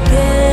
piel.